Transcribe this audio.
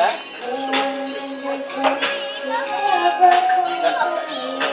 that? That's.